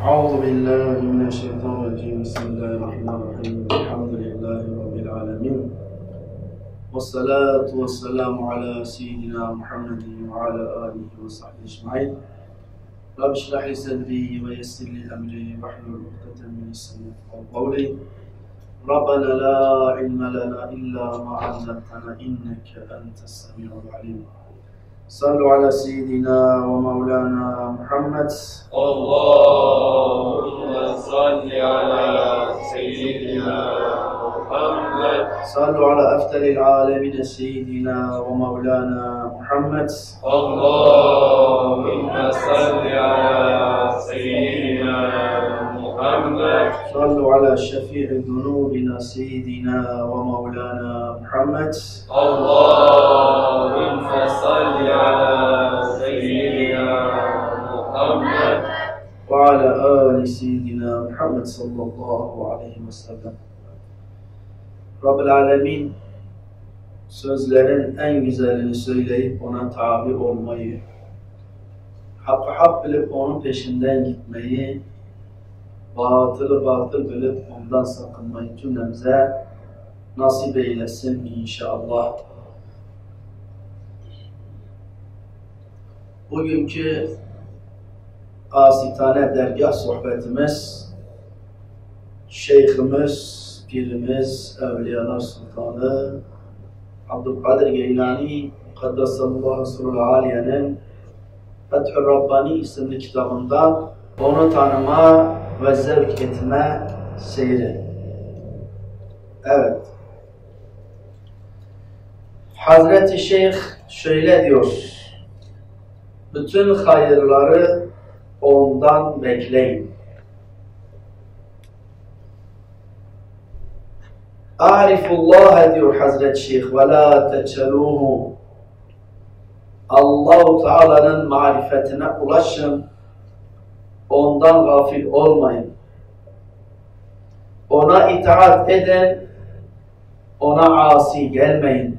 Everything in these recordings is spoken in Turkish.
أعوذ بالله من الشيطان الرجيم. بسم الله الرحمن الرحيم. الحمد لله رب العالمين. والصلاة والسلام على سيدنا محمد وعلى آله وصحبه أجمعين. رب اشرح لي صدري ويسر لي أمري. واحلل عقدة من لساني قولي. ربنا لا علم لنا إلا ما علمتنا إنك أنت السميع العليم. صلوا على سيدنا ومولانا محمد. اللهم صل على سيدنا محمد. صلوا على أفضل العالمين سيدنا ومولانا محمد. اللهم صل على سيدنا محمد صلوا على شفيع ذنوبنا سيدنا ومولانا محمد اللهم صل على سيدنا محمد وعلى آل سيدنا محمد صلى الله عليه وسلم Rabbel Alemin sözlerin en güzelini söyleyip ona tabi olmayı, hakkı hak bilip onun peşinden gitmeyi, batılı batıl bilip ondan sakınmayı cümlemize nasip eylesin inşallah. Bugünkü Asitane Dergah sohbetimiz Şeyhimiz, Pirimiz, Evliyalar Sultanı Abdülkadir Geylani Kaddesallahu Sırrul Aliye'nin Fethül Rabbani isimli kitabında onu tanıma ve zevk etme seyri. Evet. Hazreti Şeyh şöyle diyor. Bütün hayırları ondan bekleyin. Arifullah diyor Hazreti Şeyh ve la teçeluhu. Allahu Teala'nın marifetine ulaşın. Ondan gafil olmayın. Ona itaat edin. Ona asi gelmeyin.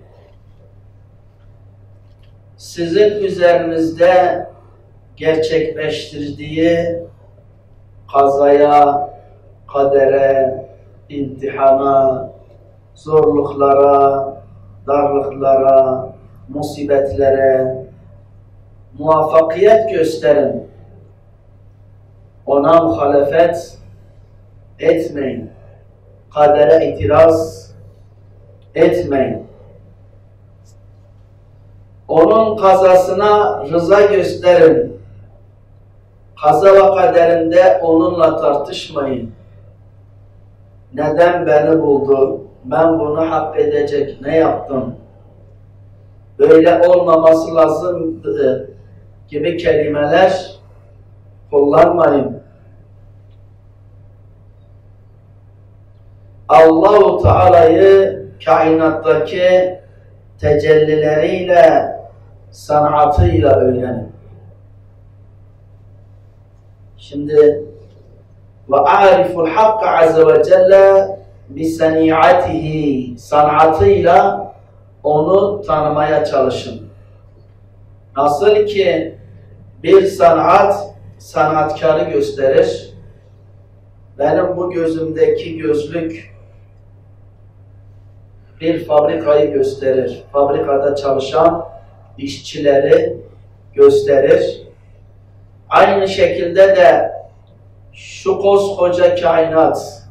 Sizin üzerinizde gerçekleştirdiği kazaya, kadere, imtihana, zorluklara, darlıklara, musibetlere muvaffakiyet gösterin. Ona muhalefet etmeyin. Kadere itiraz etmeyin. Onun kazasına rıza gösterin. Kaza ve kaderinde onunla tartışmayın. Neden beni buldu? Ben bunu hak edecek ne yaptım? Böyle olmaması lazım gibi kelimeler kullanmayın. Allahu Teala'yı kainattaki tecellileriyle, sanatıyla öğrenin. Şimdi ve ariful hakka azze ve celle bisani'atihi sanatıyla onu tanımaya çalışın. Nasıl ki bir sanat sanatkarı gösterir. Benim bu gözümdeki gözlük bir fabrikayı gösterir. Fabrikada çalışan işçileri gösterir. Aynı şekilde de şu koskoca kainat,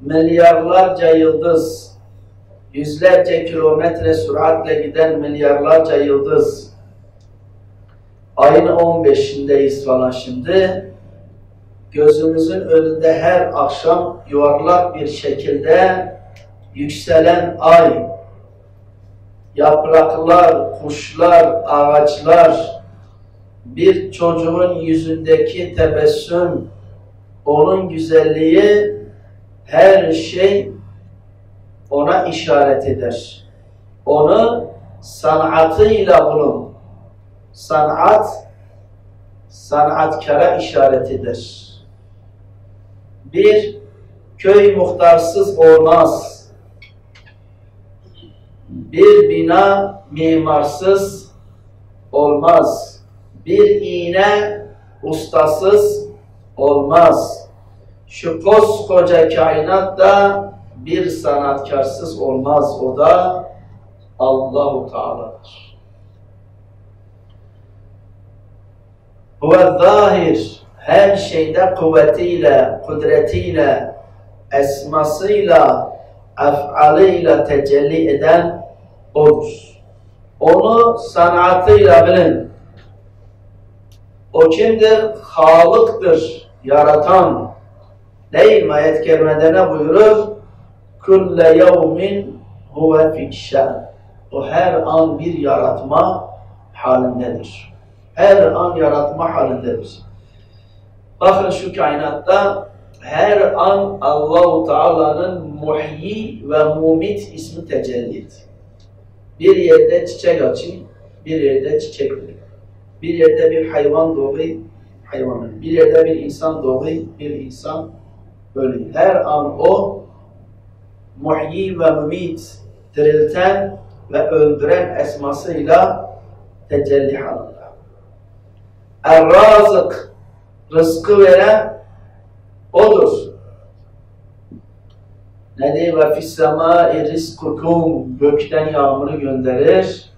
milyarlarca yıldız, yüzlerce kilometre süratle giden milyarlarca yıldız, ayın 15'indeyiz falan şimdi, gözümüzün önünde her akşam yuvarlak bir şekilde yükselen ay, yapraklar, kuşlar, ağaçlar, bir çocuğun yüzündeki tebessüm, onun güzelliği, her şey ona işaret eder. Onu sanatıyla bulun. Sanat, sanatkara işaret eder. Bir köy muhtarsız olmaz. Bir bina mimarsız olmaz. Bir iğne ustasız Olmaz. Şu koskoca kainatta bir sanatkarsız olmaz. O da Allahu Teala'dır. Huve zahir her şeyde kuvvetiyle, kudretiyle, esmasıyla, ef'alıyla tecelli eden odur. Onu sanatıyla bilin. O kimdir? Halıktır, yaratan. Değil mi? Ayet-i kerimede ne buyurur? Kulle yevmin huve fikşen. O her an bir yaratma halindedir. Her an yaratma halindedir. Bakın şu kainatta her an Allahu Teala'nın muhyi ve mumit ismi tecelli ediyor. Bir yerde çiçek açıyor, bir yerde çiçek veriyor. Bir yerde bir hayvan doğuyor, hayvan Bir yerde bir insan doğuyor, bir insan ölüyor. Her an o muhyi ve mumit dirilten ve öldüren esmasıyla tecelli halinde. Er-Razık rızkı veren odur. Ne diyor? Ve fissemâi rizkukum gökten yağmuru gönderir,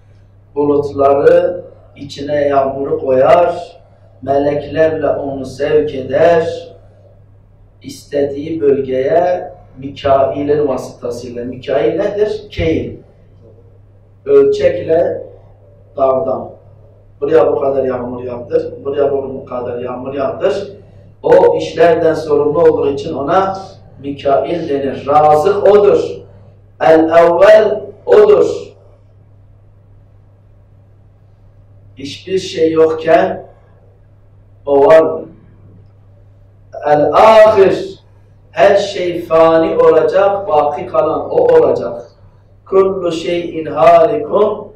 bulutları içine yağmuru koyar, meleklerle onu sevk eder, istediği bölgeye Mikail'in vasıtasıyla. Mikail nedir? Keyil. Ölçekle dağdan. Buraya bu kadar yağmur yağdır, buraya bu kadar yağmur yağdır. O işlerden sorumlu olduğu için ona Mikail denir. Razık odur. El-evvel odur. Hiçbir şey yokken o vardır. El-ahir her şey fani olacak, baki kalan o olacak. Kullu şeyin halikun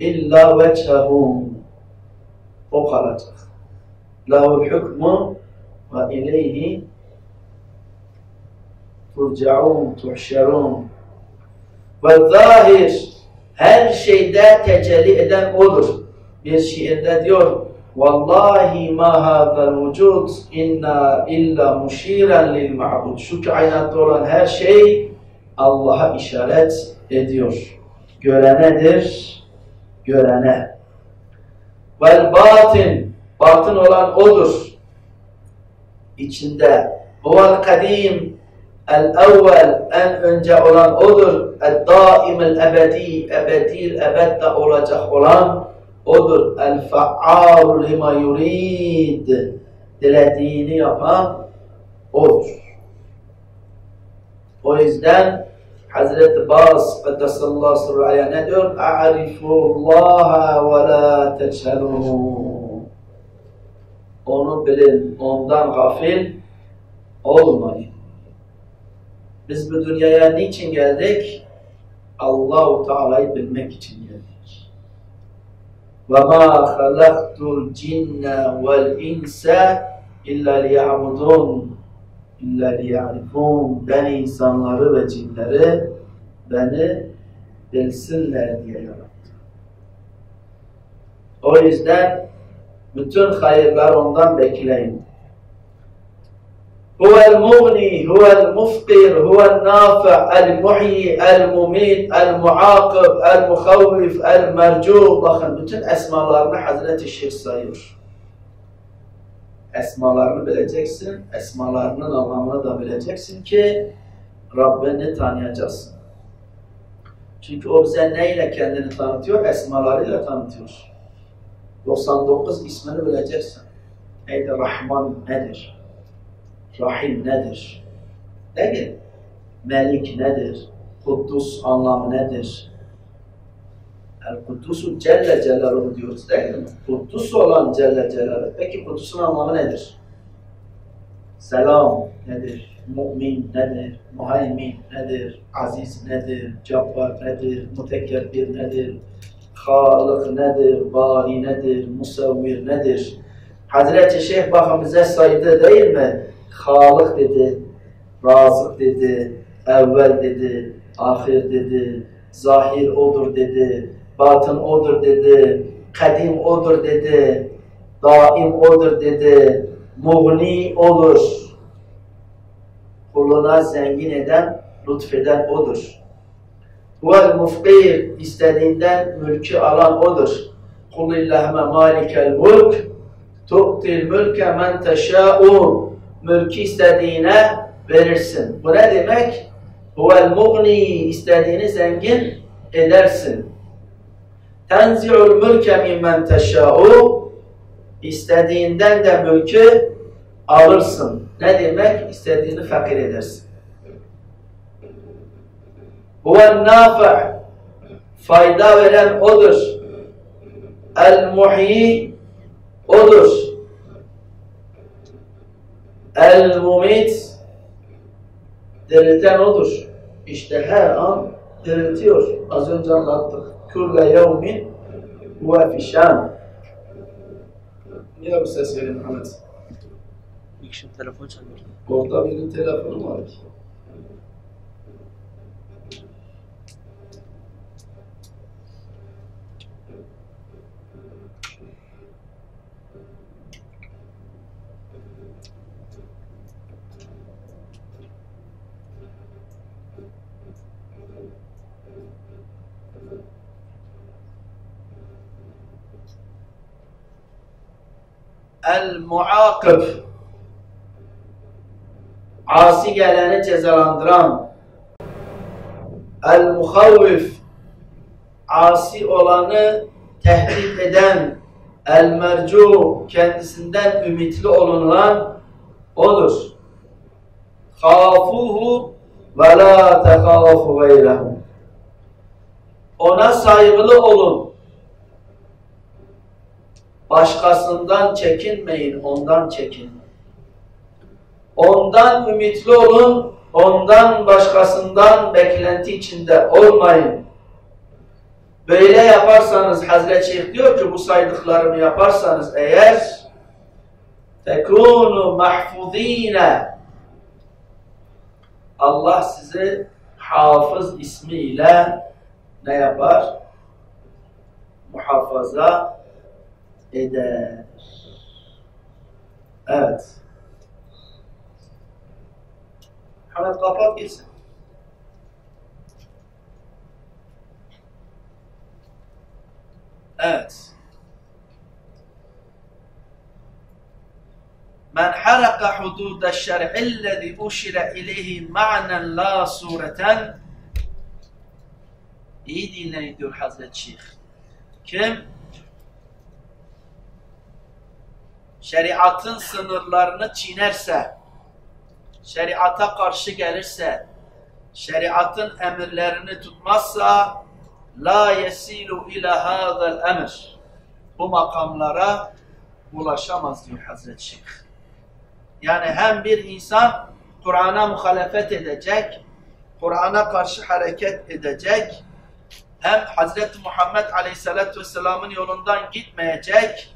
illa vechehu o kalacak. Lahul hükmü ve ileyhi turcaun, tuhşerun. Ve zahir her şeyde tecelli eden odur. Bir şiirde diyor Vallahi ma hadal vücud inna illa muşiren lil ma'bud. Şu kainatta olan her şey Allah'a işaret ediyor. Görenedir, görene. Vel batin, batın olan odur. İçinde. Huvel kadim, الأول أن أنجا أولان أدر الدائم الأبدي أبدي الأبد أولا أولان أدر الفعال لما يريد. دلاتيني أبا أدر ويزدان حضرة باص قدس الله صلى الله عليه ندر أعرف الله ولا تجهلون onu bilin, ondan gafil olmayın. Biz bu dünyaya niçin geldik? Allahu Teala'yı bilmek için geldik. Ve ma halaktul cinne vel insa illa liya'budun illa liya'rifun ben insanları ve cinleri beni bilsinler diye yarattım. O yüzden bütün hayırlar ondan bekleyin. هو المغني هو المفقر هو النافع المحيي المميت المعاقب المخوف المرجو bakın bütün esmalarını Hazreti Şeyh sayıyor. Esmalarını bileceksin, esmalarının anlamını da bileceksin ki Rabbini tanıyacaksın. Çünkü o bize neyle kendini tanıtıyor? Esmalarıyla tanıtıyor. 99 ismini bileceksin. Neydi? Rahman nedir? Rahim nedir? Değil Melik nedir? Kuddus anlamı nedir? El-Kuddusu Celle Celaluhu diyoruz değil mi? Kuddus olan Celle Celaluhu. Peki Kuddus'un anlamı nedir? Selam nedir? Mümin nedir? Muhaymin nedir? Aziz nedir? Cabbar nedir? Mutekebbir nedir? Halık nedir? Bari nedir? Musavvir nedir? Hazreti Şeyh bakın bize saydı değil mi? Halık dedi, Razık dedi, evvel dedi, ahir dedi, zahir odur dedi, batın odur dedi, kadim odur dedi, daim odur dedi, muğni odur. Kuluna zengin eden, lütfeden odur. Huvel mufkir istediğinden mülkü alan odur. Kul illahme malikel mulk tu'til mülke men teşâ'u mülkü istediğine verirsin. Bu ne demek? Huvel muğni istediğini zengin edersin. Tenzi'ul mülke mimmen teşâ'u istediğinden de mülkü alırsın. Ne demek? İstediğini fakir edersin. Huvel nafi' fayda veren odur. El muhyi odur. El mumit dirilten odur. İşte her an diriltiyor. Az önce anlattık. Kulle yevmin huve fişan. Niye bu ses verin Muhammed? Bir kişi telefon çalıyor. Orada benim telefonum var ki. El-Muakıb Asi geleni cezalandıran El-Muhavvif Asi olanı tehdit eden El-Mercu kendisinden ümitli olunan odur. Khafuhu ve la tekhafu gayrehu Ona saygılı olun. Başkasından çekinmeyin, ondan çekin. Ondan ümitli olun, ondan başkasından beklenti içinde olmayın. Böyle yaparsanız Hazreti Şeyh diyor ki bu saydıklarımı yaparsanız eğer tekunu mahfuzine Allah sizi hafız ismiyle ne yapar? Muhafaza eder. Evet. Hamet kapat gitsin. Evet. Men haraka hududa şer'illezî uşire ileyhi ma'nen la sureten İyi dinleyin diyor Hazreti Şeyh. Kim? Şeriatın sınırlarını çiğnerse, şeriata karşı gelirse, şeriatın emirlerini tutmazsa la yesilu ila hadal emir. Bu makamlara ulaşamaz diyor Hazreti Şeyh. Yani hem bir insan Kur'an'a muhalefet edecek, Kur'an'a karşı hareket edecek, hem Hazreti Muhammed Aleyhisselatü Vesselam'ın yolundan gitmeyecek,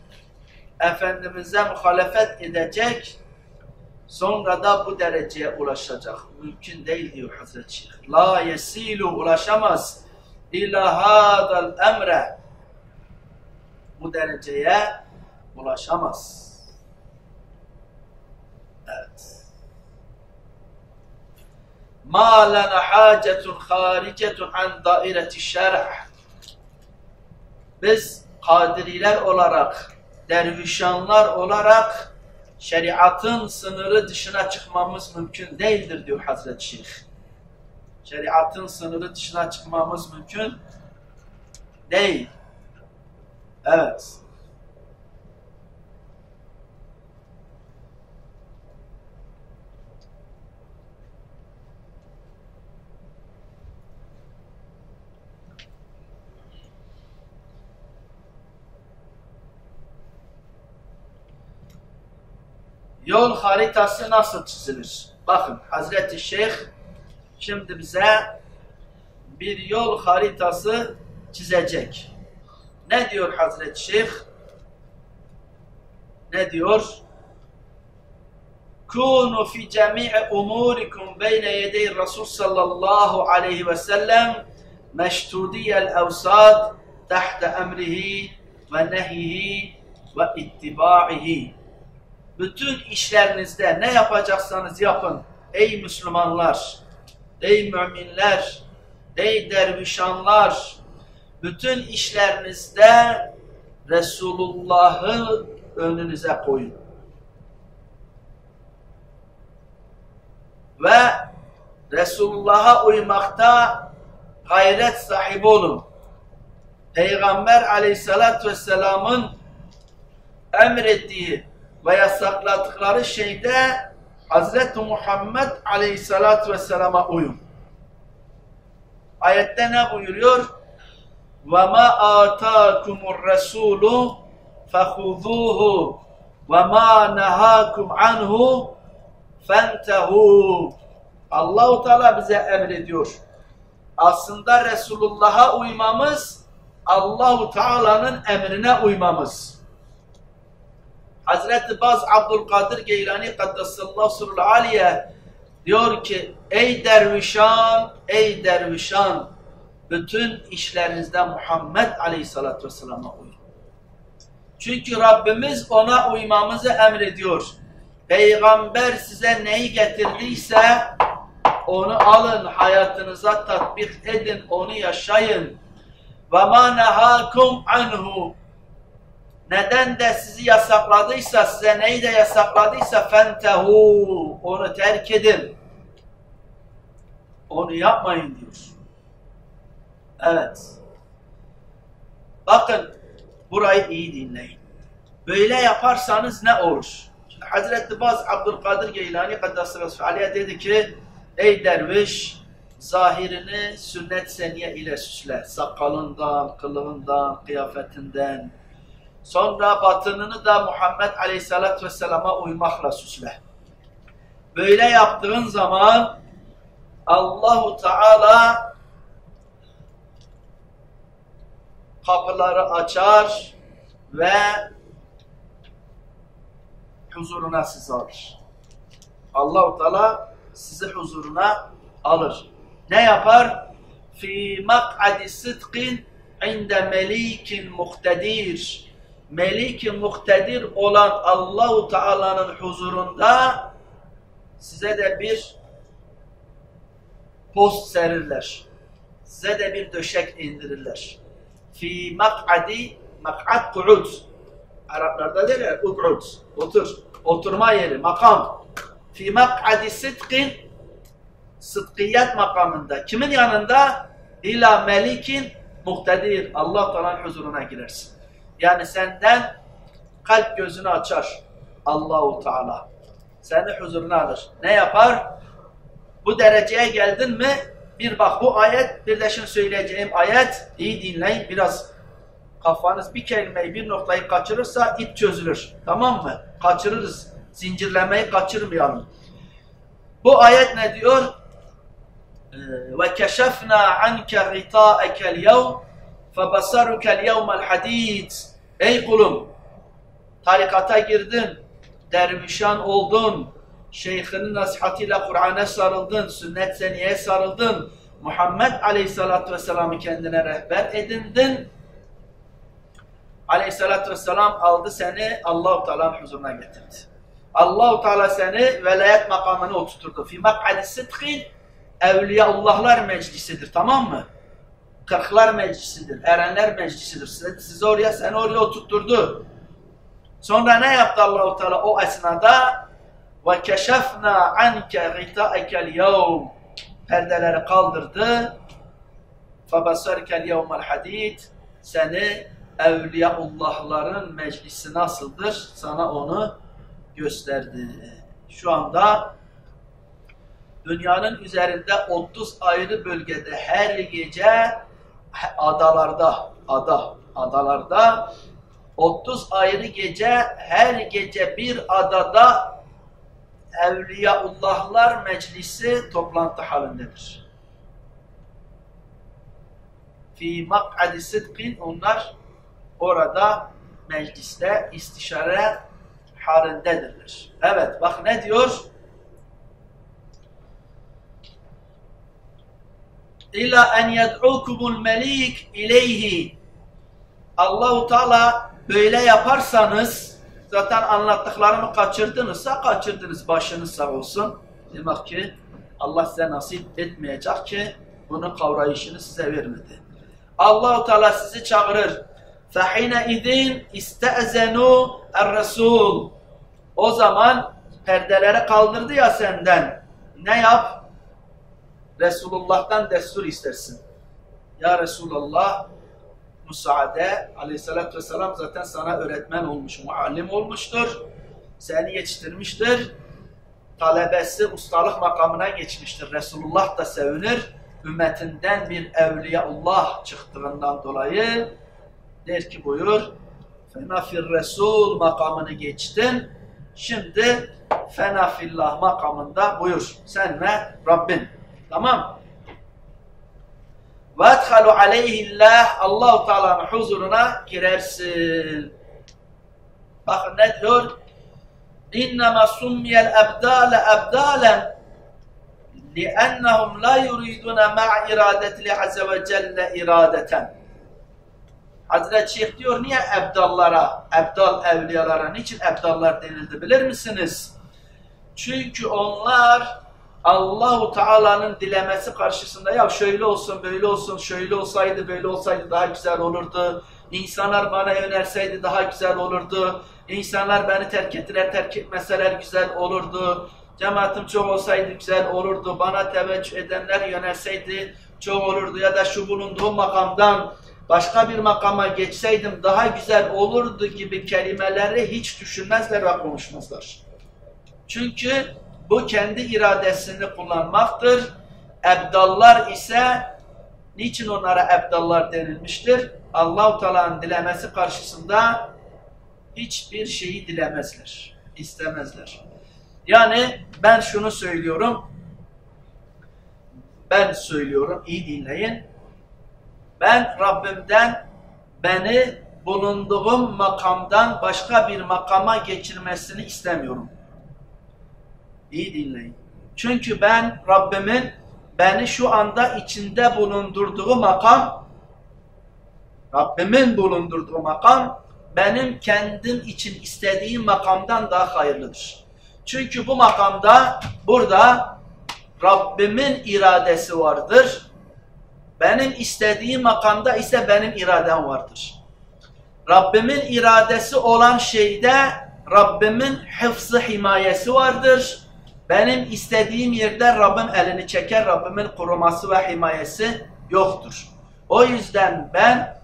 Efendimiz'e muhalefet edecek, sonra da bu dereceye ulaşacak. Mümkün değil diyor Hazreti Şeyh. La yesilu ulaşamaz ila hadal emre. Bu dereceye ulaşamaz. Evet. Ma lana hacetun haricetun an daireti şerh. Biz kadiriler olarak, dervişanlar olarak şeriatın sınırı dışına çıkmamız mümkün değildir diyor Hazreti Şeyh. Şeriatın sınırı dışına çıkmamız mümkün değil. Evet. Yol haritası nasıl çizilir? Bakın Hazreti Şeyh şimdi bize bir yol haritası çizecek. Ne diyor Hazreti Şeyh? Ne diyor? Kunu fi cemi'i umurikum beyne yedey Resul sallallahu aleyhi ve sellem meştudiyel evsad tahta emrihi ve nehihi ve ittiba'ihi. Bütün işlerinizde ne yapacaksanız yapın. Ey Müslümanlar, ey müminler, ey dervişanlar, bütün işlerinizde Resulullah'ı önünüze koyun. Ve Resulullah'a uymakta gayret sahibi olun. Peygamber aleyhissalatü vesselamın emrettiği ve yasakladıkları şeyde Hz. Muhammed aleyhissalatü vesselama uyun. Ayette ne buyuruyor? وَمَا آتَاكُمُ الرَّسُولُ فَخُذُوهُ وَمَا نَهَاكُمْ عَنْهُ فَانْتَهُوا Allahu Teala bize emrediyor. Aslında Resulullah'a uymamız Allahu Teala'nın emrine uymamız. Hazreti Baz Abdülkadir Geylani Kaddesallahu Sırrı Aliye diyor ki ey dervişan, ey dervişan bütün işlerinizde Muhammed Aleyhisselatü Vesselam'a uyun. Çünkü Rabbimiz ona uymamızı emrediyor. Peygamber size neyi getirdiyse onu alın, hayatınıza tatbik edin, onu yaşayın. وَمَا نَهَاكُمْ anhu. neden de sizi yasakladıysa, size neyi de yasakladıysa fentehu, onu terk edin. Onu yapmayın diyor. Evet. Bakın burayı iyi dinleyin. Böyle yaparsanız ne olur? Şimdi Hazreti Baz Abdülkadir Geylani Kaddasırası Aliye dedi ki Ey derviş zahirini sünnet seniye ile süsle. Sakalından, kılığından, kıyafetinden, Sonra batınını da Muhammed Aleyhisselatü Vesselam'a uymakla süsle. Böyle yaptığın zaman Allahu Teala kapıları açar ve huzuruna sizi alır. Allahu Teala sizi huzuruna alır. Ne yapar? Fi mak'adi sıdkin inde melikin muhtedir. Melikin muhtedir olan Allahu Teala'nın huzurunda size de bir post serirler. Size de bir döşek indirirler. Fi mak'adi mak'ad ku'ud. Araplarda derler uk'ud. Otur. Oturma yeri, makam. Fi mak'adi sıdkin sıdkiyet makamında. Kimin yanında? İla melikin muhtedir. Allah Teala'nın huzuruna girersin. Yani senden kalp gözünü açar Allahu Teala. Seni huzuruna alır. Ne yapar? Bu dereceye geldin mi? Bir bak bu ayet, birleşin söyleyeceğim ayet. iyi dinleyin biraz. Kafanız bir kelimeyi, bir noktayı kaçırırsa ip çözülür. Tamam mı? Kaçırırız. Zincirlemeyi kaçırmayalım. Bu ayet ne diyor? Ee, Ve keşefna anke gitâeke l-yevm فَبَصَرُكَ الْيَوْمَ الْحَد۪يدِ Ey kulum! Tarikata girdin, dervişan oldun, şeyhinin nasihatıyla Kur'an'a sarıldın, sünnet seniyeye sarıldın, Muhammed Aleyhisselatü Vesselam'ı kendine rehber edindin. Aleyhisselatü Vesselam aldı seni Allah-u Teala'nın huzuruna getirdi. Allah-u Teala seni velayet makamına oturturdu. Fi mak'adi sıdkin Evliyaullahlar meclisidir tamam mı? Kırklar meclisidir, erenler meclisidir. Sizi, oraya, seni oraya oturtturdu. Sonra ne yaptı Allahu Teala o esnada? Ve keşefna anke ghita'ekel yevm perdeleri kaldırdı. Febasarkel yevmel hadid seni Evliyaullahların meclisi nasıldır? Sana onu gösterdi. Şu anda dünyanın üzerinde 30 ayrı bölgede her gece adalarda, ada, adalarda 30 ayrı gece her gece bir adada Evliyaullahlar Meclisi toplantı halindedir. Fi mak'adi sıdkin onlar orada mecliste istişare halindedirler. Evet bak ne diyor? İlla en yed'ukumul melik ileyhi Allahu Teala böyle yaparsanız Zaten anlattıklarımı kaçırdınızsa kaçırdınız. Başınız sağ olsun. Demek ki Allah size nasip etmeyecek ki bunu kavrayışını size vermedi. Allahu Teala sizi çağırır. Fahine idin istezenu er-Resul. O zaman perdeleri kaldırdı ya senden. Ne yap? Resulullah'tan destur istersin. Ya Resulallah müsaade aleyhissalatü vesselam zaten sana öğretmen olmuş, muallim olmuştur. Seni yetiştirmiştir. Talebesi ustalık makamına geçmiştir. Resulullah da sevinir. Ümmetinden bir evliyaullah çıktığından dolayı der ki buyur fena fir resul makamını geçtin. Şimdi fena fillah makamında buyur. Sen ve Rabbin. Tamam. Ve edhalu aleyhillah Allahu Teala'nın huzuruna girersin. Bakın ne diyor? İnnemâ summiyel ebdâle ebdâlen لِأَنَّهُمْ لَا يُرِيدُونَ مَعْ اِرَادَةِ لِعَزَ وَجَلَّ اِرَادَةً Hazreti Şeyh diyor niye ebdallara, ebdal evliyalara niçin ebdallar denildi bilir misiniz? Çünkü onlar Allahu Teala'nın dilemesi karşısında ya şöyle olsun, böyle olsun, şöyle olsaydı, böyle olsaydı daha güzel olurdu. İnsanlar bana yönelseydi daha güzel olurdu. İnsanlar beni terk ettiler, terk etmeseler güzel olurdu. Cemaatim çok olsaydı güzel olurdu. Bana teveccüh edenler yönelseydi çok olurdu. Ya da şu bulunduğum makamdan başka bir makama geçseydim daha güzel olurdu gibi kelimeleri hiç düşünmezler ve konuşmazlar. Çünkü bu kendi iradesini kullanmaktır. Ebdallar ise niçin onlara ebdallar denilmiştir? Allahu Teala'nın dilemesi karşısında hiçbir şeyi dilemezler, istemezler. Yani ben şunu söylüyorum, ben söylüyorum, iyi dinleyin. Ben Rabbimden beni bulunduğum makamdan başka bir makama geçirmesini istemiyorum. İyi dinleyin. Çünkü ben Rabbimin beni şu anda içinde bulundurduğu makam Rabbimin bulundurduğu makam benim kendim için istediğim makamdan daha hayırlıdır. Çünkü bu makamda burada Rabbimin iradesi vardır. Benim istediğim makamda ise benim iradem vardır. Rabbimin iradesi olan şeyde Rabbimin hıfzı himayesi vardır. Benim istediğim yerde Rabbim elini çeker, Rabbimin koruması ve himayesi yoktur. O yüzden ben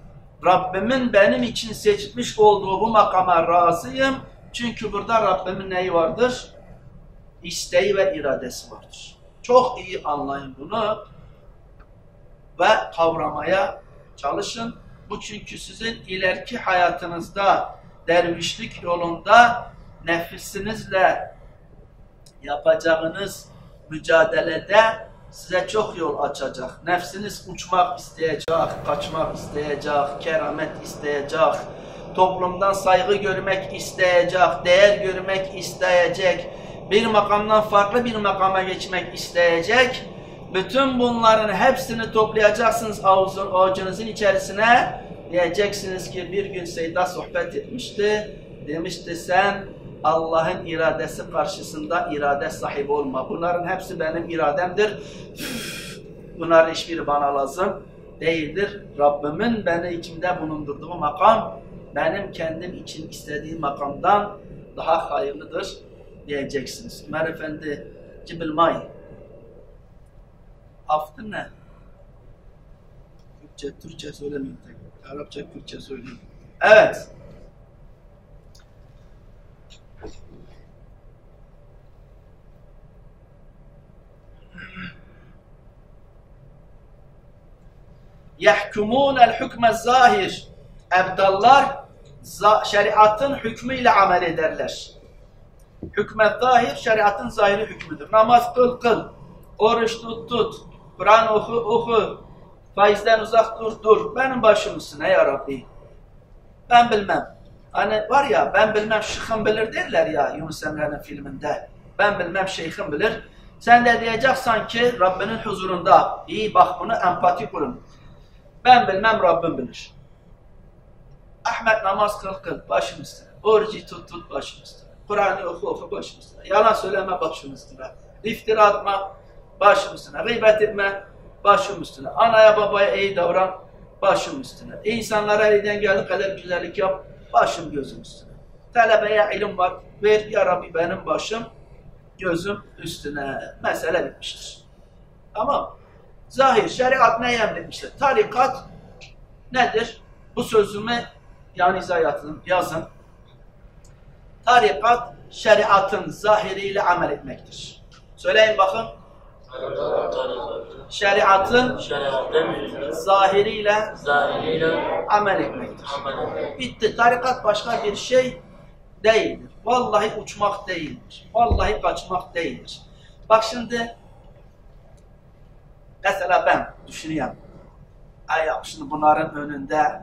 Rabbimin benim için seçmiş olduğu bu makama razıyım. Çünkü burada Rabbimin neyi vardır? İsteği ve iradesi vardır. Çok iyi anlayın bunu ve kavramaya çalışın. Bu çünkü sizin ileriki hayatınızda dervişlik yolunda nefisinizle yapacağınız mücadelede size çok yol açacak. Nefsiniz uçmak isteyecek, kaçmak isteyecek, keramet isteyecek, toplumdan saygı görmek isteyecek, değer görmek isteyecek, bir makamdan farklı bir makama geçmek isteyecek. Bütün bunların hepsini toplayacaksınız avuzun, avucunuzun içerisine. Diyeceksiniz ki bir gün Seyda sohbet etmişti. Demişti sen Allah'ın iradesi karşısında irade sahibi olma. Bunların hepsi benim irademdir. Bunların hiçbiri bana lazım değildir. Rabbimin beni içinde bulundurduğu makam benim kendim için istediğim makamdan daha hayırlıdır diyeceksiniz. Ömer Efendi Cibilmay Haftı ne? Türkçe, Türkçe söylemiyorum. Arapça, Kürtçe söylüyorum. Evet. yahkumunel hükme zahir. Ebdallar şeriatın hükmüyle amel ederler. Hükmet zahir, şeriatın zahiri hükmüdür. Namaz kıl kıl, oruç tut tut, Kur'an oku oku, faizden uzak dur dur. Benim başım üstüne ya Rabbi. Ben bilmem. Hani var ya ben bilmem şıkım bilir derler ya Yunus Emre'nin filminde. Ben bilmem şeyhim bilir. Sen de diyeceksin ki Rabbinin huzurunda iyi bak bunu empati kurun. Ben bilmem Rabbim bilir. Ahmet namaz kıl kıl başım üstüne. Orucu tut tut başın üstüne. Kur'an'ı oku oku başın üstüne. Yalan söyleme başın üstüne. İftira atma başım üstüne. Gıybet etme başım üstüne. Anaya babaya iyi davran başım üstüne. İnsanlara elden geldiği kadar güzellik yap başım gözüm üstüne. Talebeye ilim var. Ver ya Rabbi benim başım gözüm üstüne. Mesele bitmiştir. Tamam. Zahir, şeriat ne emretmiştir? Tarikat nedir? Bu sözümü yani izayatını yazın. Tarikat şeriatın zahiriyle amel etmektir. Söyleyin bakın. Şeriatın zahiriyle zahiriyle amel etmektir. Bitti. Tarikat başka bir şey değildir. Vallahi uçmak değildir. Vallahi kaçmak değildir. Bak şimdi mesela ben düşünüyorum. Ay şimdi bunların önünde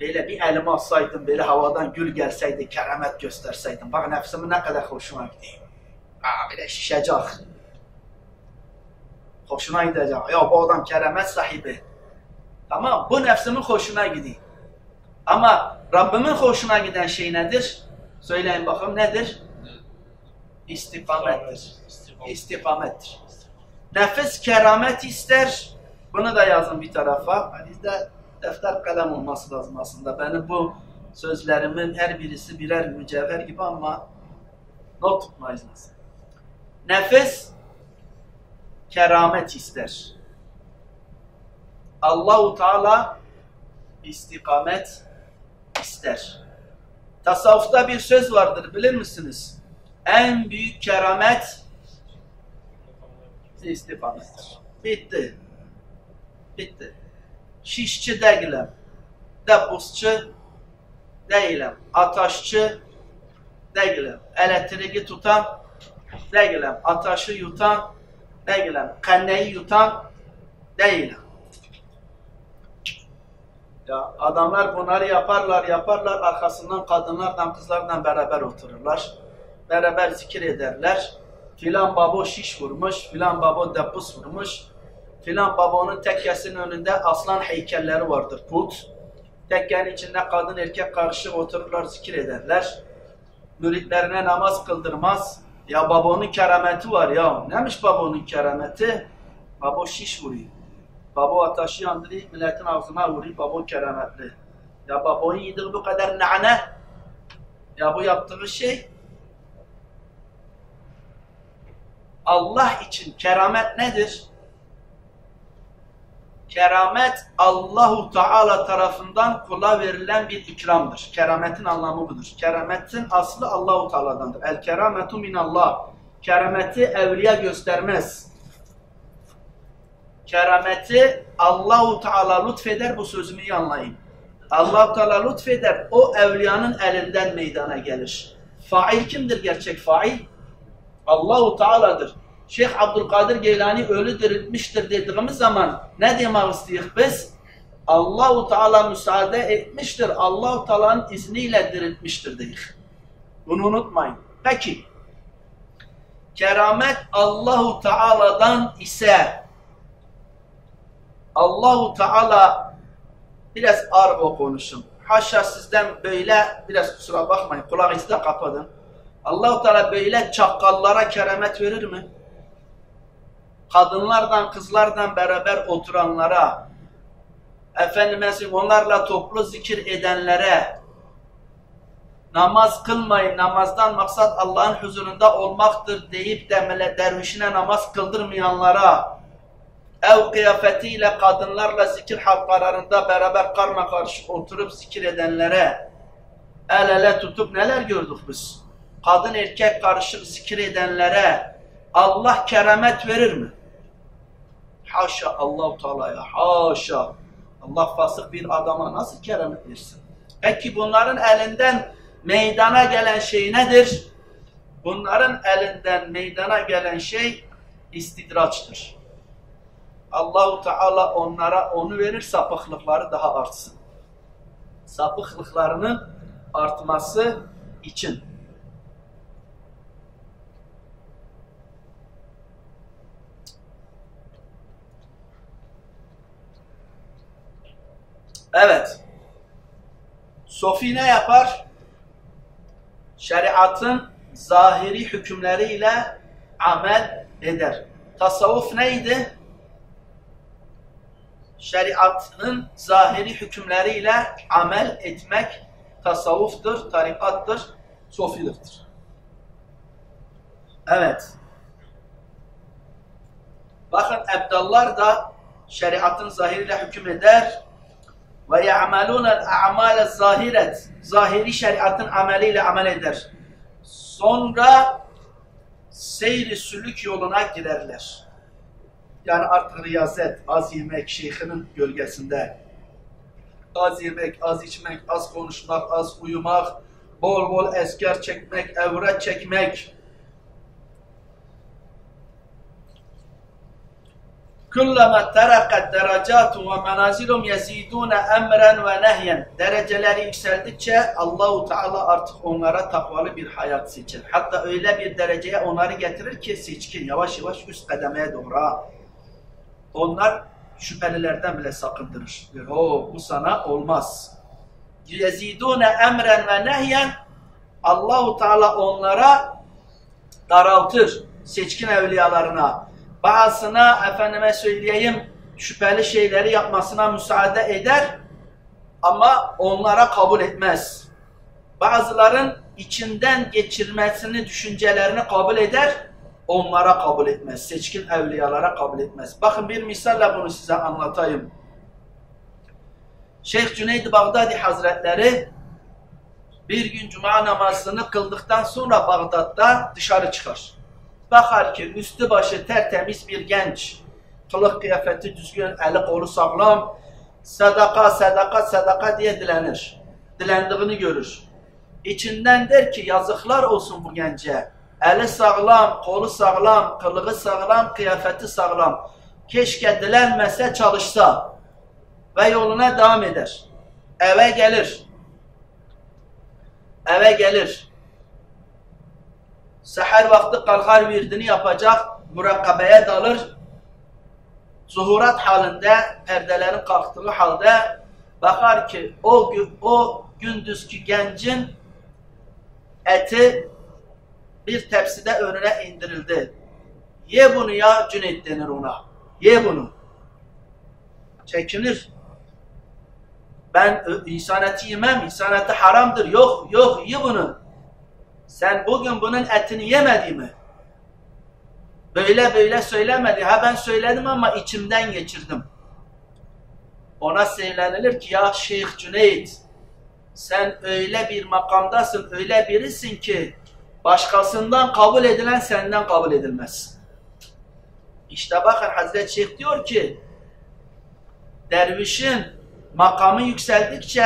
böyle bir elime alsaydım, böyle havadan gül gelseydi, keramet gösterseydim. Bak nefsimi ne kadar hoşuma gidiyor. Aa, böyle şişecek. Hoşuna gidecek. Ya bu adam keramet sahibi. Tamam, bu nefsimin hoşuna gidiyor. Ama Rabbimin hoşuna giden şey nedir? Söyleyin bakalım nedir? İstikamettir. İstikamettir. Nefis keramet ister. Bunu da yazın bir tarafa. Bizde defter kalem olması lazım aslında. Benim bu sözlerimin her birisi birer mücevher gibi ama not tutmayız lazım. Nefis keramet ister. Allahu Teala istikamet ister. Tasavvufta bir söz vardır bilir misiniz? En büyük keramet istikamettir. Bitti. Bitti. Şişçi değilim. Depozçu değilim. Ataşçı değilim. Elektriği tutan değilim. Ataşı yutan değilim. Kanneyi yutan değilim. Ya adamlar bunları yaparlar, yaparlar. Arkasından kadınlarla, kızlarla beraber otururlar. Beraber zikir ederler. Filan babo şiş vurmuş, filan babo depus vurmuş. Filan babonun tekkesinin önünde aslan heykelleri vardır, put. Tekkenin içinde kadın erkek karışık otururlar, zikir ederler. Müritlerine namaz kıldırmaz. Ya babonun kerameti var ya. Neymiş babonun kerameti? Babo şiş vuruyor. Babo ateşi yandırıyor, milletin ağzına vuruyor, babo kerametli. Ya babonun yediği bu kadar nane, ya bu yaptığı şey, Allah için keramet nedir? Keramet Allahu Teala tarafından kula verilen bir ikramdır. Kerametin anlamı budur. Kerametin aslı Allahu Teala'dandır. El kerametu minallah. Kerameti evliya göstermez kerameti Allahu Teala lütfeder bu sözümü iyi anlayın. Allahu Teala lütfeder o evliyanın elinden meydana gelir. Fail kimdir gerçek fail? Allahu Teala'dır. Şeyh Abdülkadir Geylani ölü diriltmiştir dediğimiz zaman ne demek istiyoruz biz? Allahu Teala müsaade etmiştir. Allahu Teala'nın izniyle diriltmiştir dedik. Bunu unutmayın. Peki keramet Allahu Teala'dan ise Allahu Teala biraz ağır o konuşun. Haşa sizden böyle biraz kusura bakmayın kulağınızı da kapatın. Allahu Teala böyle çakallara keramet verir mi? Kadınlardan, kızlardan beraber oturanlara, efendime onlarla toplu zikir edenlere, namaz kılmayın, namazdan maksat Allah'ın huzurunda olmaktır deyip de dervişine namaz kıldırmayanlara, ev kıyafetiyle kadınlarla zikir halkalarında beraber karma karışık oturup zikir edenlere el ele tutup neler gördük biz? Kadın erkek karışık zikir edenlere Allah keramet verir mi? Haşa Allahu Teala'ya haşa. Allah fasık bir adama nasıl keramet versin? Peki bunların elinden meydana gelen şey nedir? Bunların elinden meydana gelen şey istidraçtır. Allahu Teala onlara onu verir sapıklıkları daha artsın. Sapıklıklarının artması için. Evet. Sofi ne yapar? şeriatın zahiri hükümleriyle amel eder. Tasavvuf neydi? Şeriatın zahiri hükümleriyle amel etmek tasavvuftur, tarikattır, sofiliktir. Evet. Bakın ebdallar da şeriatın zahiriyle hüküm eder. Ve ya'malûne a'mâle zahiret. Zahiri şeriatın ameliyle amel eder. Sonra seyri sülük yoluna girerler. Yani artık riyazet, az yemek şeyhinin gölgesinde. Az yemek, az içmek, az konuşmak, az uyumak, bol bol esker çekmek, evret çekmek. Kullama terakat derecatu ve menazilum yazidun emren ve nehyen. Dereceleri yükseldikçe Allahu Teala artık onlara takvalı bir hayat seçer. Hatta öyle bir dereceye onları getirir ki seçkin yavaş yavaş üst kademeye doğru. Onlar şüphelilerden bile sakındırır. Diyor, o bu sana olmaz. Yazidun emren ve nehyen. Allahu Teala onlara daraltır seçkin evliyalarına bazısına efendime söyleyeyim şüpheli şeyleri yapmasına müsaade eder ama onlara kabul etmez. Bazıların içinden geçirmesini, düşüncelerini kabul eder, onlara kabul etmez. Seçkin evliyalara kabul etmez. Bakın bir misalle bunu size anlatayım. Şeyh Cüneyd Bağdadi Hazretleri bir gün cuma namazını kıldıktan sonra Bağdat'ta dışarı çıkar. Bakar ki üstü başı tertemiz bir genç, kılık kıyafeti düzgün, eli kolu sağlam, sadaka, sadaka, sadaka diye dilenir. Dilendiğini görür. İçinden der ki yazıklar olsun bu gence. Eli sağlam, kolu sağlam, kılığı sağlam, kıyafeti sağlam. Keşke dilenmese çalışsa ve yoluna devam eder. Eve gelir. Eve gelir. Seher vakti kalkar virdini yapacak, murakabeye dalır. Zuhurat halinde, perdelerin kalktığı halde bakar ki o, o gündüzki gencin eti bir tepside önüne indirildi. Ye bunu ya Cüneyt denir ona. Ye bunu. Çekinir. Ben insan eti yemem, insan eti haramdır. Yok, yok, ye bunu. Sen bugün bunun etini yemedi mi? Böyle böyle söylemedi. Ha ben söyledim ama içimden geçirdim. Ona söylenilir ki ya Şeyh Cüneyt sen öyle bir makamdasın, öyle birisin ki başkasından kabul edilen senden kabul edilmez. İşte bakın Hazreti Şeyh diyor ki dervişin makamı yükseldikçe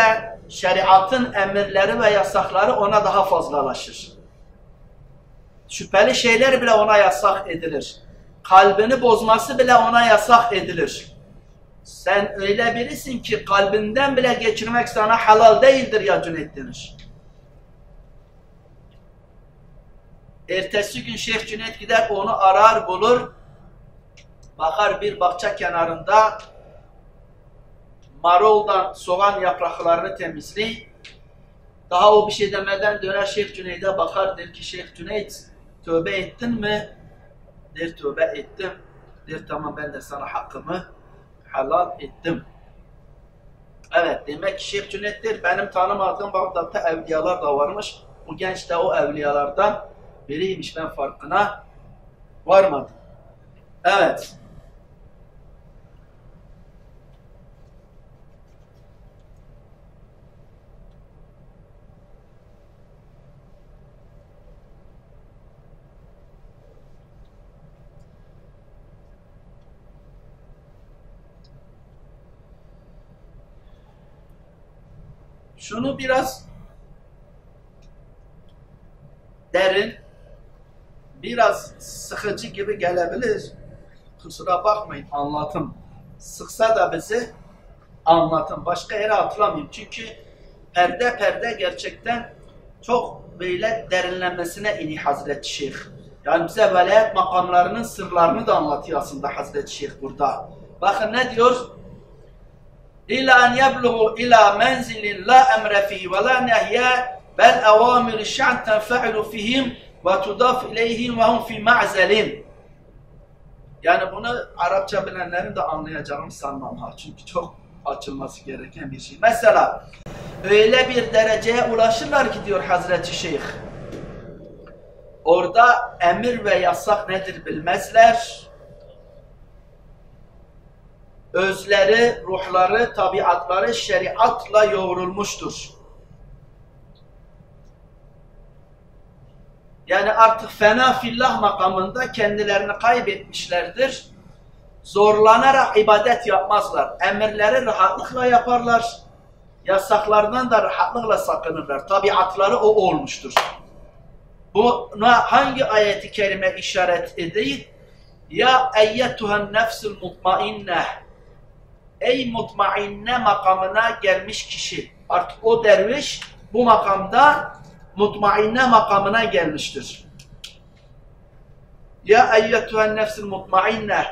şeriatın emirleri ve yasakları ona daha fazlalaşır. Şüpheli şeyler bile ona yasak edilir. Kalbini bozması bile ona yasak edilir. Sen öyle birisin ki kalbinden bile geçirmek sana halal değildir ya Cüneyt denir. Ertesi gün Şeyh Cüneyt gider onu arar bulur. Bakar bir bahçe kenarında maroldan soğan yapraklarını temizleyip daha o bir şey demeden döner Şeyh Cüneyd'e bakar der ki Şeyh Cüneyt tövbe ettin mi? Der tövbe ettim. Der tamam ben de sana hakkımı halal ettim. Evet demek ki Şeyh Cüneyt der benim tanımadığım Bağdat'ta evliyalar da varmış. Bu genç de o evliyalardan biriymiş ben farkına varmadım. Evet. Şunu biraz derin, biraz sıkıcı gibi gelebilir. Kusura bakmayın anlatım. Sıksa da bizi anlatın. Başka yere atılamayayım. Çünkü perde perde gerçekten çok böyle derinlemesine ini Hazreti Şeyh. Yani bize velayet makamlarının sırlarını da anlatıyor aslında Hazreti Şeyh burada. Bakın ne diyor? İlâ en yebluğu ilâ menzilin la emre fî ve la nehye bel evamir şan tenfa'lu fihim ve tudaf ileyhim ve hum fi ma'zelin. Yani bunu Arapça bilenlerin de anlayacağını sanmam ha. Çünkü çok açılması gereken bir şey. Mesela öyle bir dereceye ulaşırlar ki diyor Hazreti Şeyh. Orada emir ve yasak nedir bilmezler. Özleri, ruhları, tabiatları şeriatla yoğrulmuştur. Yani artık fena fillah makamında kendilerini kaybetmişlerdir. Zorlanarak ibadet yapmazlar. Emirleri rahatlıkla yaparlar. Yasaklardan da rahatlıkla sakınırlar. Tabiatları o olmuştur. Buna hangi ayeti kerime işaret ediyor? Ya eyyetuhen nefsul mutmainne Ey mutmainne makamına gelmiş kişi. Artık o derviş bu makamda mutmainne makamına gelmiştir. Ya eyyetühen nefsil mutmainne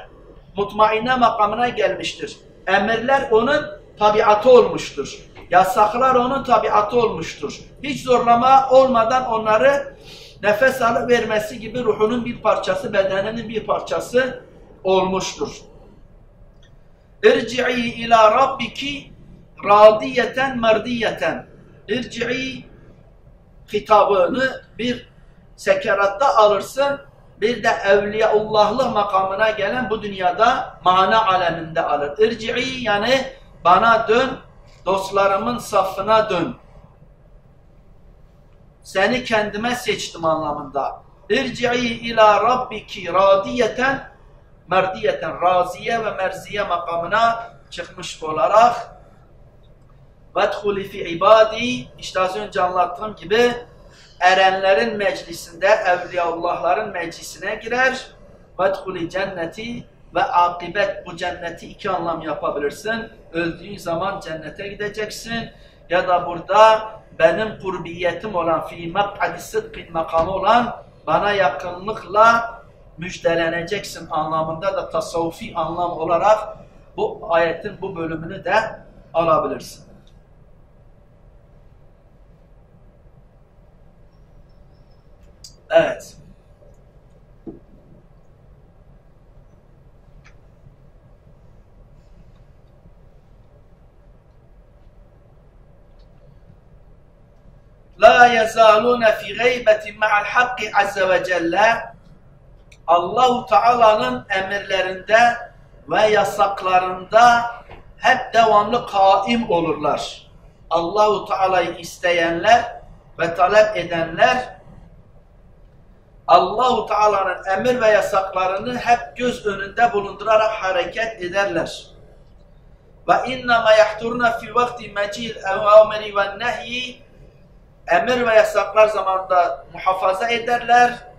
mutmainne makamına gelmiştir. Emirler onun tabiatı olmuştur. Yasaklar onun tabiatı olmuştur. Hiç zorlama olmadan onları nefes alıp vermesi gibi ruhunun bir parçası, bedeninin bir parçası olmuştur. İrci'i ila rabbiki radiyeten merdiyeten. İrci'i hitabını bir sekeratta alırsın, bir de Evliyaullah'lık makamına gelen bu dünyada mana aleminde alır. İrci'i yani bana dön, dostlarımın safına dön. Seni kendime seçtim anlamında. İrci'i ila rabbiki radiyeten merdiyeten raziye ve merziye makamına çıkmış olarak وَدْخُلِ فِي ibadi işte az önce anlattığım gibi erenlerin meclisinde, evliyaullahların meclisine girer. وَدْخُلِ cenneti ve akibet bu cenneti iki anlam yapabilirsin. Öldüğün zaman cennete gideceksin ya da burada benim kurbiyetim olan fi mek'adi sıdkın makamı olan bana yakınlıkla müjdeleneceksin anlamında da tasavvufi anlam olarak bu ayetin bu bölümünü de alabilirsin. Evet. La yazaluna fi gaybetin ma'al hakki azze ve celle Allahu Teala'nın emirlerinde ve yasaklarında hep devamlı kaim olurlar. Allahu Teala'yı isteyenler ve talep edenler Allahu Teala'nın emir ve yasaklarını hep göz önünde bulundurarak hareket ederler. Ve innema yahturuna fi vakti mecil evamiri ve nehyi emir ve yasaklar zamanında muhafaza ederler.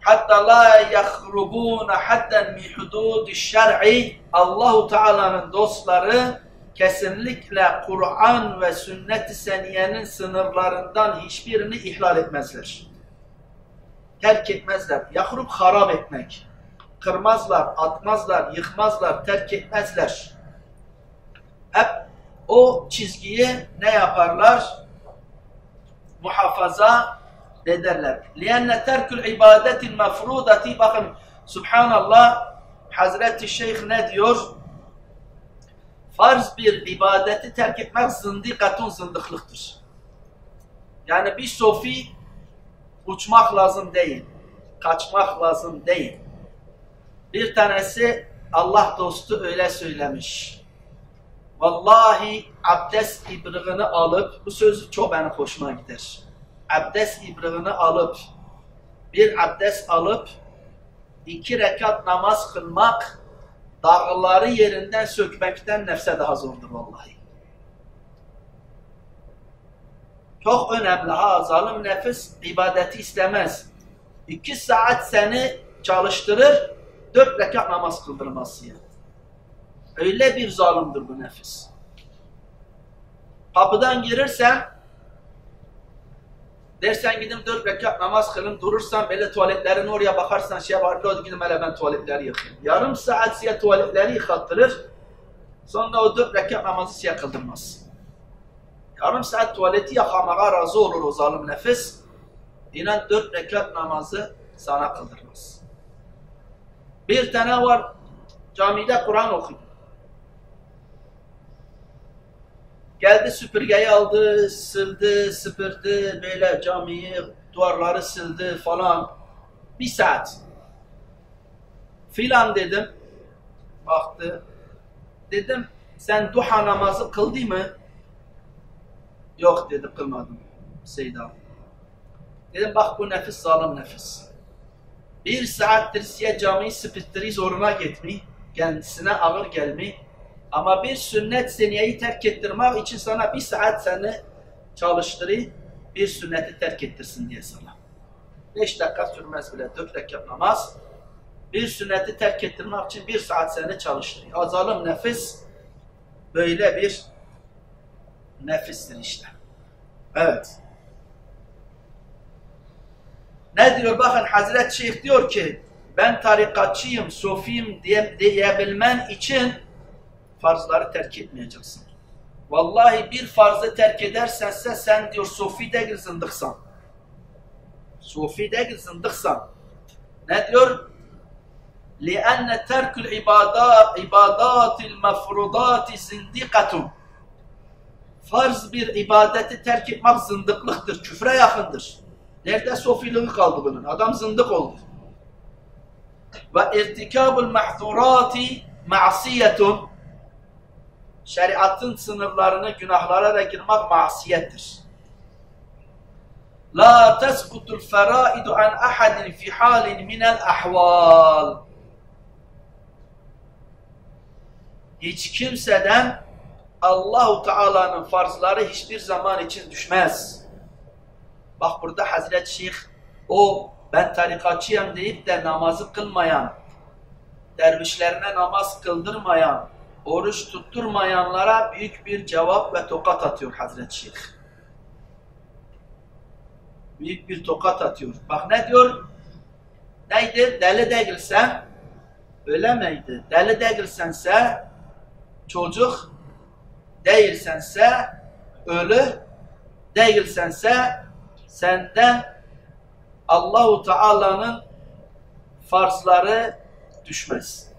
Hatta la yahrubuna hadden mi hududi şer'i Allahu Teala'nın dostları kesinlikle Kur'an ve sünnet-i seniyenin sınırlarından hiçbirini ihlal etmezler terk etmezler. Yahrub harap etmek. Kırmazlar, atmazlar, yıkmazlar, terk etmezler. Hep o çizgiyi ne yaparlar? Muhafaza ederler. لِيَنَّ تَرْكُ الْعِبَادَةِ الْمَفْرُودَةِ Bakın Subhanallah Hazreti Şeyh ne diyor? Farz bir ibadeti terk etmek zındikatun zındıklıktır. Yani bir sofi uçmak lazım değil. Kaçmak lazım değil. Bir tanesi Allah dostu öyle söylemiş. Vallahi abdest ibriğini alıp, bu sözü çok benim hoşuma gider. Abdest ibriğini alıp, bir abdest alıp, iki rekat namaz kılmak, dağları yerinden sökmekten nefse daha zordur vallahi. Çok önemli ha. Zalim nefis ibadeti istemez. İki saat seni çalıştırır, dört rekat namaz kıldırması yani. Öyle bir zalimdir bu nefis. Kapıdan girirsen, dersen gidin dört rekat namaz kılın, durursan böyle tuvaletlerin oraya bakarsan şey var, hadi gidin hele ben tuvaletleri yıkayım. Yarım saat size tuvaletleri yıkattırır, sonra o dört rekat namazı size kıldırmaz. yarım saat tuvaleti yakamağa razı olur o zalim nefis. İnan dört rekat namazı sana kıldırmaz. Bir tane var camide Kur'an okuyor. Geldi süpürgeyi aldı, sildi, süpürdü, böyle camiyi, duvarları sildi falan. Bir saat. Filan dedim. Baktı. Dedim sen duha namazı kıldı mı? Yok dedi kılmadım. Seyda. Dedim bak bu nefis zalim nefis. Bir saattir size camiyi süpürttürü zoruna gitmeyi, kendisine ağır gelmeyi, ama bir sünnet seniyeyi terk ettirmek için sana bir saat seni çalıştırı, bir sünneti terk ettirsin diye sana. Beş dakika sürmez bile, dört rekat namaz. Bir sünneti terk ettirmek için bir saat seni çalıştırıyor. Azalım nefis böyle bir nefistir işte. Evet. Ne diyor bakın Hazreti Şeyh diyor ki ben tarikatçıyım, sofiyim diye, diyebilmen için farzları terk etmeyeceksin. Vallahi bir farzı terk edersense sen diyor sofi değil zındıksan. Sofi değil zındıksan. Ne diyor? لِأَنَّ تَرْكُ الْعِبَادَاتِ الْمَفْرُضَاتِ زِنْدِقَةٌ Farz bir ibadeti terk etmek zındıklıktır, küfre yakındır. Nerede sofiliği kaldı bunun? Adam zındık oldu. Ve irtikabul mahzurati ma'siyetun şeriatın sınırlarını günahlara da girmek masiyettir. La teskutul feraidu an ahadin fi halin minel ahval. Hiç kimseden Allahu Teala'nın farzları hiçbir zaman için düşmez. Bak burada Hazreti Şeyh o ben tarikatçıyım deyip de namazı kılmayan, dervişlerine namaz kıldırmayan, oruç tutturmayanlara büyük bir cevap ve tokat atıyor Hazreti Şeyh. Büyük bir tokat atıyor. Bak ne diyor? Neydi? Deli değilsen, öyle miydi? Deli değilsense, çocuk değilsense, ölü değilsense, senden Allahu Teala'nın farzları düşmez.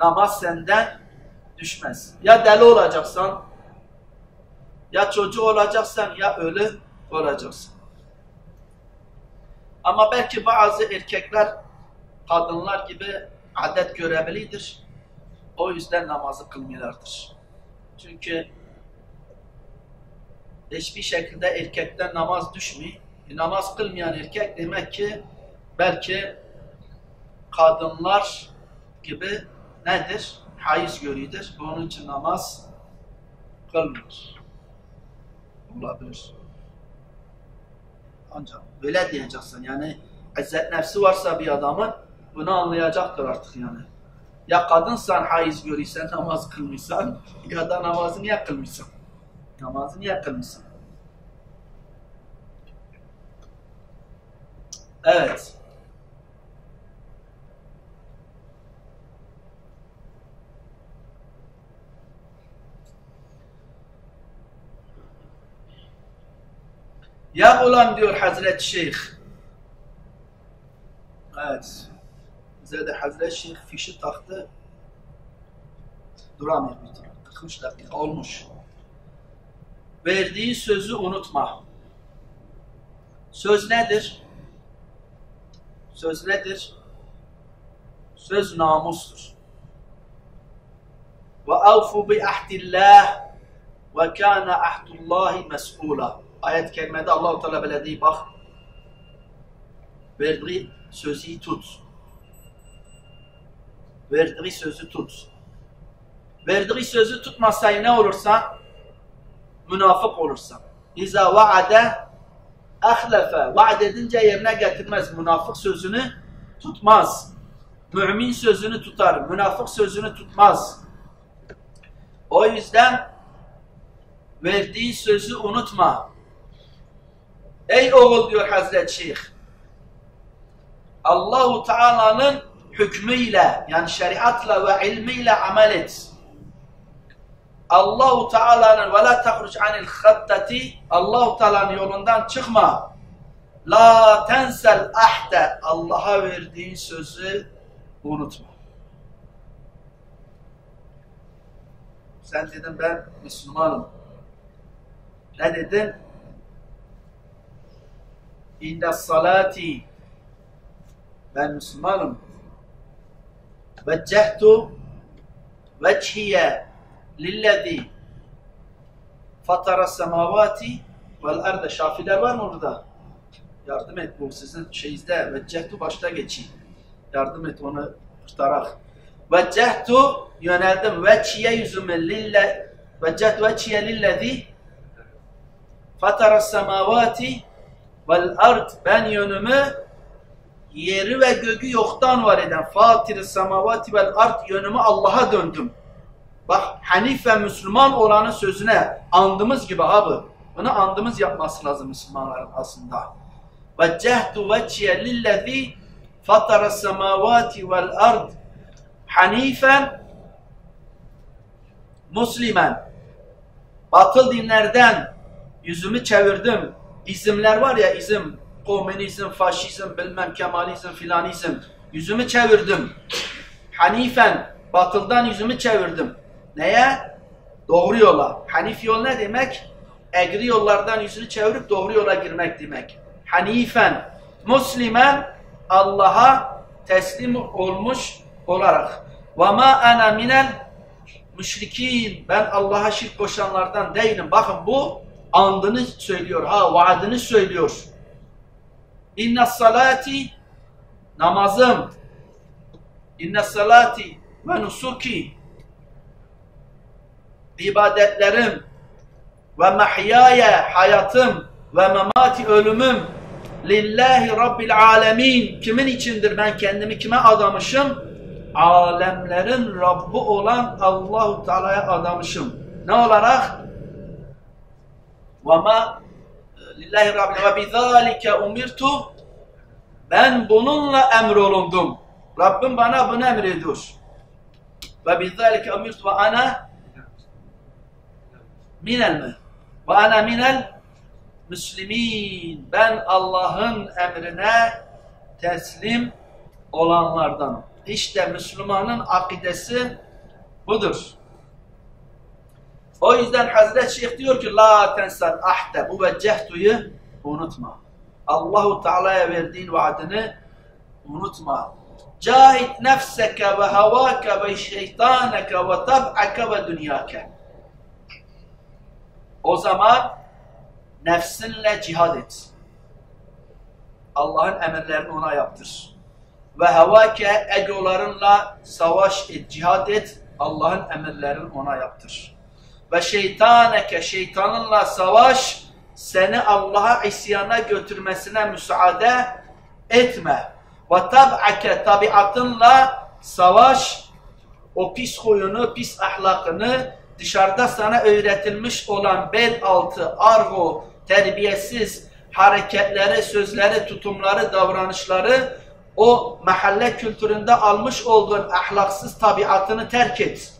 Namaz senden düşmez. Ya deli olacaksan, ya çocuğu olacaksan, ya ölü olacaksın. Ama belki bazı erkekler kadınlar gibi adet görebilidir. O yüzden namazı kılmıyorlardır. Çünkü hiçbir şekilde erkekten namaz düşmüyor. E, namaz kılmayan erkek demek ki belki kadınlar gibi nedir? Hayız görüyordur. Bunun için namaz kılmıyor. Olabilir. Ancak böyle diyeceksin yani izzet nefsi varsa bir adamın bunu anlayacaktır artık yani. Ya kadınsan haiz görürsen namaz kılmışsan ya da namazı niye kılmışsın? Namazı niye kılmışsın? Evet. Ya ulan diyor Hazreti Şeyh. Evet. Bize de Hazreti Şeyh fişi taktı. Duramıyor bir türlü. 43 dakika olmuş. Verdiği sözü unutma. Söz nedir? Söz nedir? Söz namustur. Ve avfu bi ahdillah ve kana ahdullahi mes'ula. Ayet-i kerimede Allah-u Teala böyle deyip bak. Verdiği sözü tut. Verdiği sözü tut. Verdiği sözü tutmasayı ne olursa münafık olursa. İza vaade ahlefe. Vaad edince yerine getirmez. Münafık sözünü tutmaz. Mümin sözünü tutar. Münafık sözünü tutmaz. O yüzden verdiği sözü unutma. Ey oğul diyor Hazreti Şeyh. Allahu Teala'nın hükmüyle yani şeriatla ve ilmiyle amel et. Allahu Teala'nın ve la tahruc anil hattati Allahu Teala'nın yolundan çıkma. La tensel ahde Allah'a verdiğin sözü unutma. Sen dedin ben Müslümanım. Ne dedin? İnne salati ben Müslümanım. Veccehtu vecihiye lillezî fatara semavati vel arda. Şafiler var mı orada? Yardım et bu sizin şeyizde. Veccehtu başta geçeyim. Yardım et onu kurtarak. Veccehtu yöneldim. Vecihiye yüzümü lille veccehtu vecihiye lillezî fatara semavati vel ard. Ben yönümü yeri ve göğü yoktan var eden Fatir-i semavati vel ard yönümü Allah'a döndüm. Bak Hanif ve Müslüman olanın sözüne andımız gibi abi. Bunu andımız yapması lazım Müslümanların aslında. Veccehtu veciye lillezî fatara semavati vel ard hanifen muslimen. Batıl dinlerden yüzümü çevirdim. İzimler var ya izim, komünizm, faşizm, bilmem kemalizm, filanizm. Yüzümü çevirdim. Hanifen, batıldan yüzümü çevirdim. Neye? Doğru yola. Hanif yol ne demek? Egri yollardan yüzünü çevirip doğru yola girmek demek. Hanifen, Müslüman Allah'a teslim olmuş olarak. Ma ana minel müşrikin. Ben Allah'a şirk koşanlardan değilim. Bakın bu andını söylüyor. Ha vaadini söylüyor. İnne salati namazım. İnne salati ve nusuki ibadetlerim ve mahyaya hayatım ve memati ölümüm. Lillahi rabbil alemin. Kimin içindir? Ben kendimi kime adamışım? Alemlerin Rabbi olan Allahu Teala'ya adamışım. Ne olarak ve ma lillahi rabbil ve bizalike umirtu ben bununla emrolundum Rabbim bana bunu emrediyor ve bizalike umirtu ve ana minel mi? Ve ana minel müslimin. Ben Allah'ın emrine teslim olanlardan. İşte Müslümanın akidesi budur. O yüzden Hazreti Şeyh diyor ki La tensel ahde bu veccehtuyu unutma. Allahu Teala'ya verdiğin vaadini unutma. Cahit nefseke ve havake ve şeytaneke ve tab'ake ve dünyake. O zaman nefsinle cihad et. Allah'ın emirlerini ona yaptır. Ve havake egolarınla savaş et, cihad et. Allah'ın emirlerini ona yaptır. Ve şeytaneke şeytanınla savaş seni Allah'a isyana götürmesine müsaade etme. Ve tab'ake tabiatınla savaş o pis huyunu, pis ahlakını dışarıda sana öğretilmiş olan bel altı, argo, terbiyesiz hareketleri, sözleri, tutumları, davranışları o mahalle kültüründe almış olduğun ahlaksız tabiatını terk et.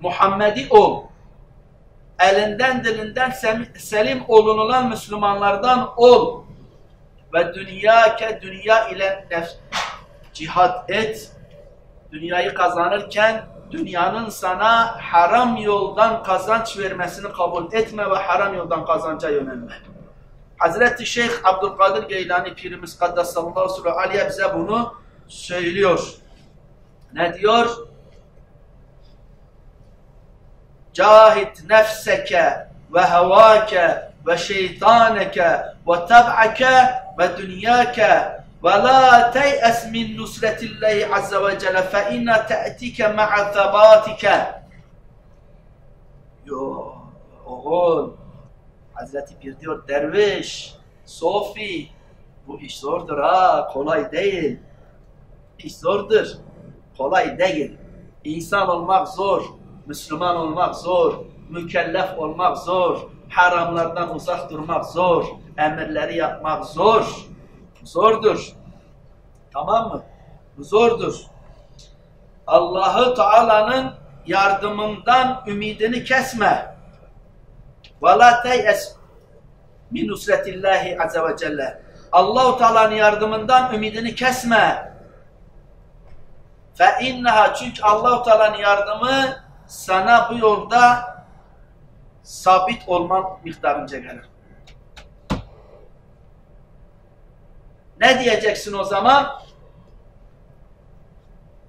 Muhammedi ol. Elinden dilinden selim olunulan Müslümanlardan ol. Ve dünyake dünya ile cihad et. Dünyayı kazanırken dünyanın sana haram yoldan kazanç vermesini kabul etme ve haram yoldan kazanca yönelme. Hazreti Şeyh Abdülkadir Geylani Pirimiz Kaddesallahu aleyhi ve bize bunu söylüyor. Ne diyor? cahit nefseke ve hevake ve şeytaneke ve tab'ake ve dünyake ve la tey'es min nusretillahi azze ve celle fe inne te'tike ma'a thebatike Yo, oğul Hazreti Pir diyor derviş, sofi bu iş zordur ha kolay değil. İş zordur kolay değil. İnsan olmak zor. Müslüman olmak zor, mükellef olmak zor, haramlardan uzak durmak zor, emirleri yapmak zor. Zordur. Tamam mı? Zordur. Allah'ı Teala'nın yardımımdan ümidini kesme. Ve la teyes min nusretillahi azze ve celle. Allahu Teala'nın yardımından ümidini kesme. Fe inneha çünkü Allahu Teala'nın yardımı sana bu yolda sabit olman miktarınca gelir. Ne diyeceksin o zaman?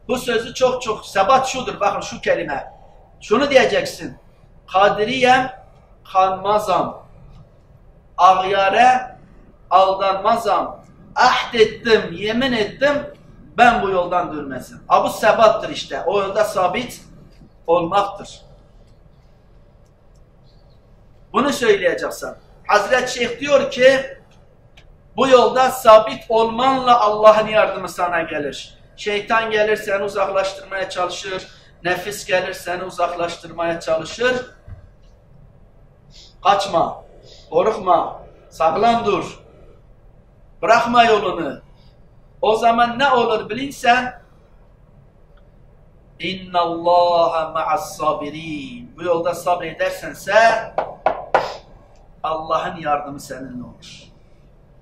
Bu sözü çok çok sebat şudur. Bakın şu kelime. Şunu diyeceksin. Kadiriyem kanmazam. Ağyare aldanmazam. Ahd ettim, yemin ettim. Ben bu yoldan dönmezim. Ha bu sebattır işte. O yolda sabit olmaktır. Bunu söyleyeceksin. Hazreti Şeyh diyor ki bu yolda sabit olmanla Allah'ın yardımı sana gelir. Şeytan gelir seni uzaklaştırmaya çalışır. Nefis gelir seni uzaklaştırmaya çalışır. Kaçma, korkma, sağlam dur. Bırakma yolunu. O zaman ne olur bilinsen İnna Allaha ma'as sabirin. Bu yolda sabredersense Allah'ın yardımı seninle olur.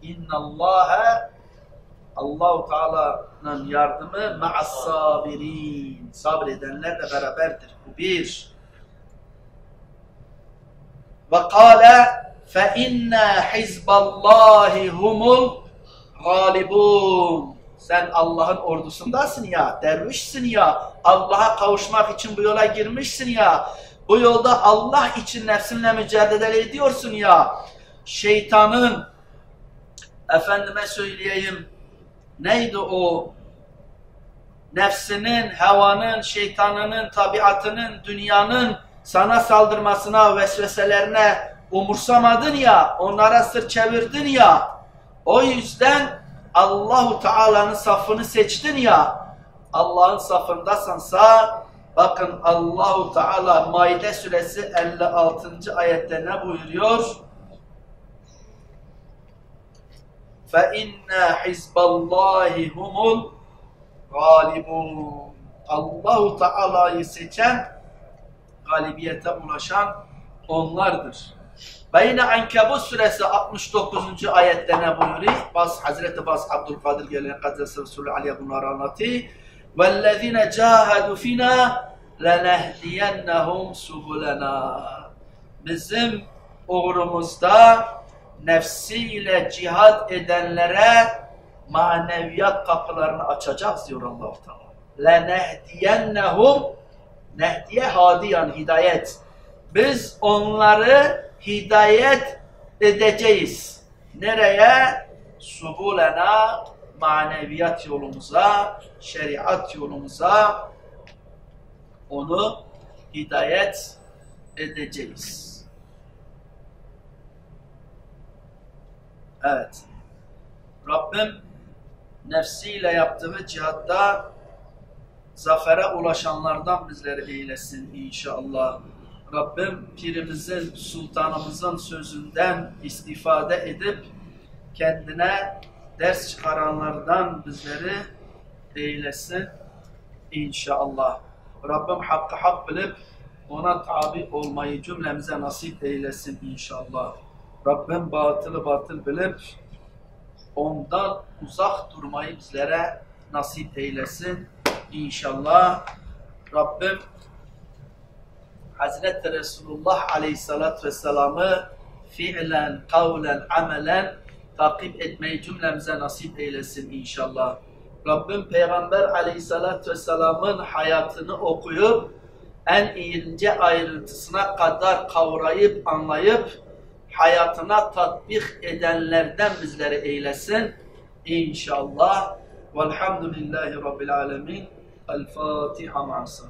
İnna Allaha Allahu Teala'nın yardımı ma'as sabirin. Sabredenlerle beraberdir. Bu bir. Ve kâle fe inna hizballahi humul galibun. Sen Allah'ın ordusundasın ya, dervişsin ya, Allah'a kavuşmak için bu yola girmişsin ya, bu yolda Allah için nefsinle mücadele ediyorsun ya, şeytanın, efendime söyleyeyim, neydi o, nefsinin, hevanın, şeytanının, tabiatının, dünyanın sana saldırmasına, vesveselerine umursamadın ya, onlara sır çevirdin ya, o yüzden Allahu Teala'nın safını seçtin ya Allah'ın safındasansa bakın Allahu Teala Maide suresi 56. ayette ne buyuruyor? Fe inna hizballahi humul galibun. Allahu Teala'yı seçen galibiyete ulaşan onlardır. Ve yine Ankebut suresi 69. ayette ne buyuruyor? Bas, Hazreti Bas Abdülkadir gelen Kaddesi Resulü Ali'ye bunları anlatıyor. وَالَّذِينَ جَاهَدُوا فِينَا لَنَهْدِيَنَّهُمْ سُبُلَنَا Bizim uğrumuzda nefsiyle cihad edenlere maneviyat kapılarını açacağız diyor allah Teala. لَنَهْدِيَنَّهُمْ Nehdiye hadiyan hidayet. Biz onları hidayet edeceğiz. Nereye? Subulena maneviyat yolumuza, şeriat yolumuza onu hidayet edeceğiz. Evet. Rabbim nefsiyle yaptığı cihatta zafere ulaşanlardan bizleri eylesin inşallah. Rabbim pirimizin, sultanımızın sözünden istifade edip kendine ders çıkaranlardan bizleri eylesin inşallah. Rabbim hakkı hak bilip ona tabi olmayı cümlemize nasip eylesin inşallah. Rabbim batılı batıl bilip ondan uzak durmayı bizlere nasip eylesin inşallah. Rabbim Hazreti Resulullah Aleyhisselatü Vesselam'ı fiilen, kavlen, amelen takip etmeyi cümlemize nasip eylesin inşallah. Rabbim Peygamber Aleyhisselatü Vesselam'ın hayatını okuyup en ince ayrıntısına kadar kavrayıp anlayıp hayatına tatbik edenlerden bizleri eylesin inşallah. Velhamdülillahi Rabbil Alemin. El Fatiha ma'as